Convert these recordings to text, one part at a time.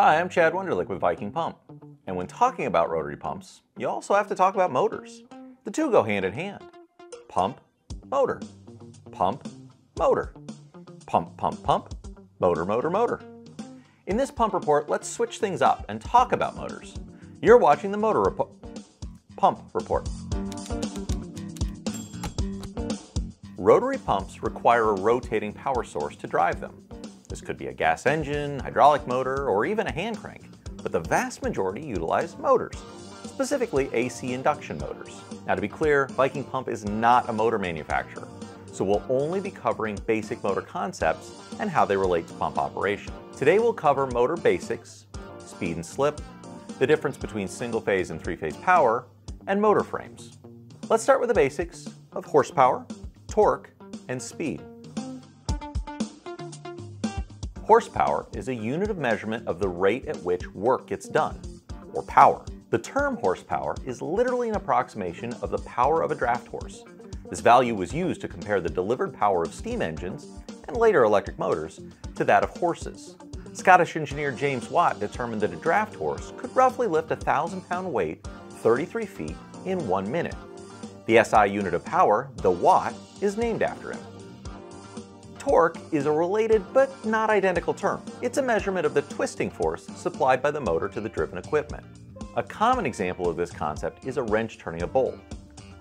Hi, I'm Chad Wunderlich with Viking Pump. And when talking about rotary pumps, you also have to talk about motors. The two go hand in hand. Pump, motor. Pump, motor. Pump, pump, pump. Motor, motor, motor. In this pump report, let's switch things up and talk about motors. You're watching the motor report, pump report. Rotary pumps require a rotating power source to drive them. This could be a gas engine, hydraulic motor, or even a hand crank, but the vast majority utilize motors, specifically AC induction motors. Now to be clear, Viking Pump is not a motor manufacturer, so we'll only be covering basic motor concepts and how they relate to pump operation. Today we'll cover motor basics, speed and slip, the difference between single-phase and three-phase power, and motor frames. Let's start with the basics of horsepower, torque, and speed. Horsepower is a unit of measurement of the rate at which work gets done, or power. The term horsepower is literally an approximation of the power of a draft horse. This value was used to compare the delivered power of steam engines, and later electric motors, to that of horses. Scottish engineer James Watt determined that a draft horse could roughly lift a 1,000 pound weight 33 feet in one minute. The SI unit of power, the watt, is named after him. Torque is a related but not identical term. It's a measurement of the twisting force supplied by the motor to the driven equipment. A common example of this concept is a wrench turning a bolt.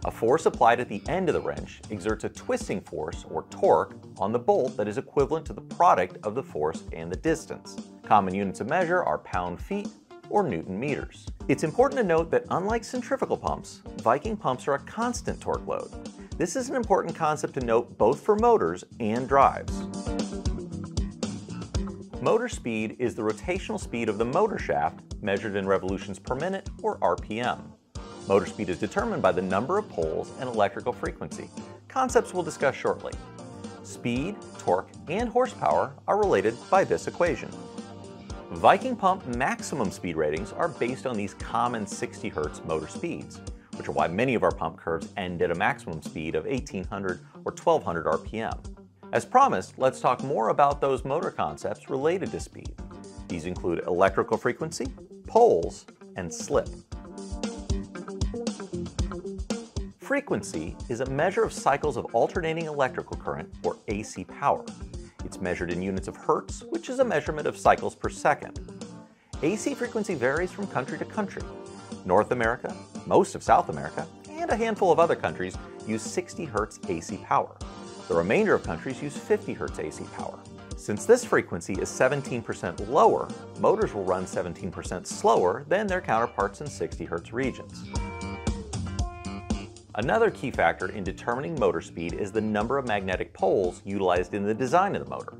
A force applied at the end of the wrench exerts a twisting force, or torque, on the bolt that is equivalent to the product of the force and the distance. Common units of measure are pound-feet or newton meters. It's important to note that unlike centrifugal pumps, Viking pumps are a constant torque load. This is an important concept to note both for motors and drives. Motor speed is the rotational speed of the motor shaft measured in revolutions per minute or RPM. Motor speed is determined by the number of poles and electrical frequency, concepts we'll discuss shortly. Speed, torque, and horsepower are related by this equation. Viking pump maximum speed ratings are based on these common 60 Hz motor speeds, which are why many of our pump curves end at a maximum speed of 1800 or 1200 RPM. As promised, let's talk more about those motor concepts related to speed. These include electrical frequency, poles, and slip. Frequency is a measure of cycles of alternating electrical current, or AC power. It's measured in units of hertz, which is a measurement of cycles per second. AC frequency varies from country to country. North America, most of South America, and a handful of other countries use 60 hertz AC power. The remainder of countries use 50 hertz AC power. Since this frequency is 17% lower, motors will run 17% slower than their counterparts in 60 hertz regions. Another key factor in determining motor speed is the number of magnetic poles utilized in the design of the motor.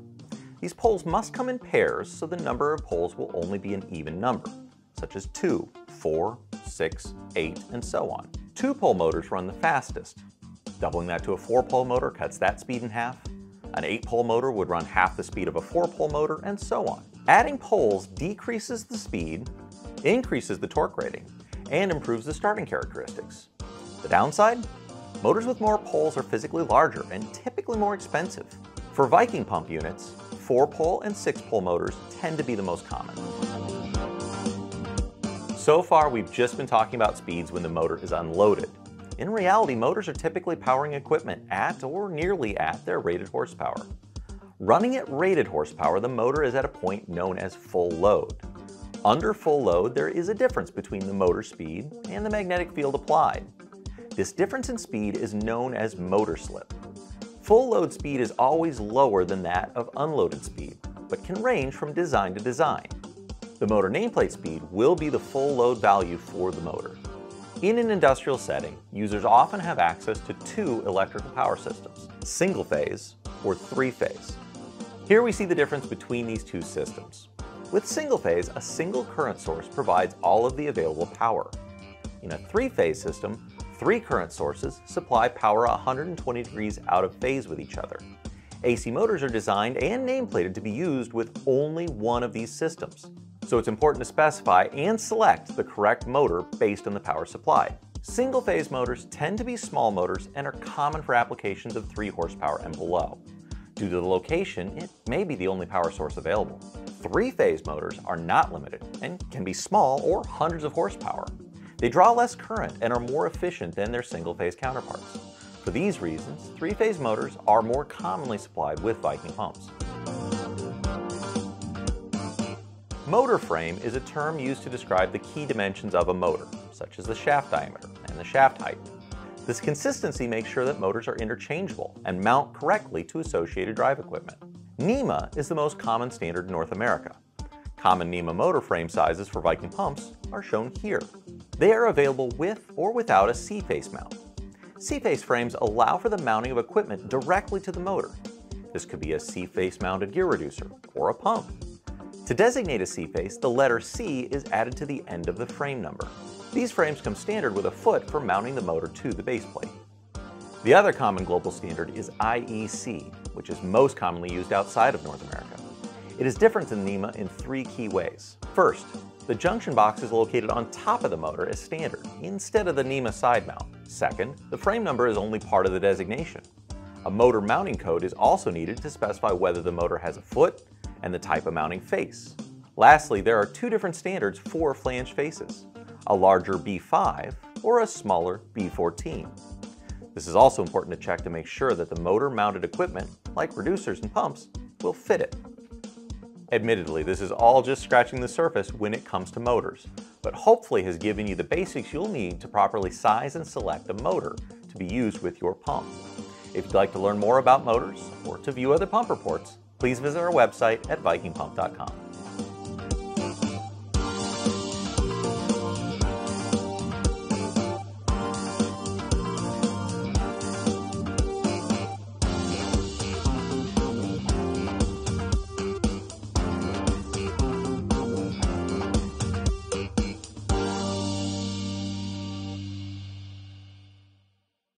These poles must come in pairs, so the number of poles will only be an even number, such as 2, 4, 6, 8, and so on. Two-pole motors run the fastest. Doubling that to a four-pole motor cuts that speed in half. An eight-pole motor would run half the speed of a four-pole motor, and so on. Adding poles decreases the speed, increases the torque rating, and improves the starting characteristics. The downside? Motors with more poles are physically larger and typically more expensive. For Viking pump units, 4-pole and 6-pole motors tend to be the most common. So far, we've just been talking about speeds when the motor is unloaded. In reality, motors are typically powering equipment at or nearly at their rated horsepower. Running at rated horsepower, the motor is at a point known as full load. Under full load, there is a difference between the motor speed and the magnetic field applied. This difference in speed is known as motor slip. Full load speed is always lower than that of unloaded speed, but can range from design to design. The motor nameplate speed will be the full load value for the motor. In an industrial setting, users often have access to two electrical power systems, single phase or three phase. Here we see the difference between these two systems. With single phase, a single current source provides all of the available power. In a three-phase system, Three current sources supply power 120 degrees out of phase with each other. AC motors are designed and nameplated to be used with only one of these systems. So it's important to specify and select the correct motor based on the power supply. Single-phase motors tend to be small motors and are common for applications of 3 horsepower and below. Due to the location, it may be the only power source available. Three-phase motors are not limited and can be small or hundreds of horsepower. They draw less current and are more efficient than their single-phase counterparts. For these reasons, three-phase motors are more commonly supplied with Viking pumps. Motor frame is a term used to describe the key dimensions of a motor, such as the shaft diameter and the shaft height. This consistency makes sure that motors are interchangeable and mount correctly to associated drive equipment. NEMA is the most common standard in North America. Common NEMA motor frame sizes for Viking pumps are shown here. They are available with or without a C-face mount. C-face frames allow for the mounting of equipment directly to the motor. This could be a C-face mounted gear reducer or a pump. To designate a C-face, the letter C is added to the end of the frame number. These frames come standard with a foot for mounting the motor to the base plate. The other common global standard is IEC, which is most commonly used outside of North America. It is different than NEMA in three key ways. First, the junction box is located on top of the motor as standard, instead of the NEMA side mount. Second, the frame number is only part of the designation. A motor mounting code is also needed to specify whether the motor has a foot, and the type of mounting face. Lastly, there are two different standards for flange faces, a larger B5 or a smaller B14. This is also important to check to make sure that the motor mounted equipment, like reducers and pumps, will fit it. Admittedly, this is all just scratching the surface when it comes to motors, but hopefully has given you the basics you'll need to properly size and select a motor to be used with your pump. If you'd like to learn more about motors or to view other pump reports, please visit our website at vikingpump.com.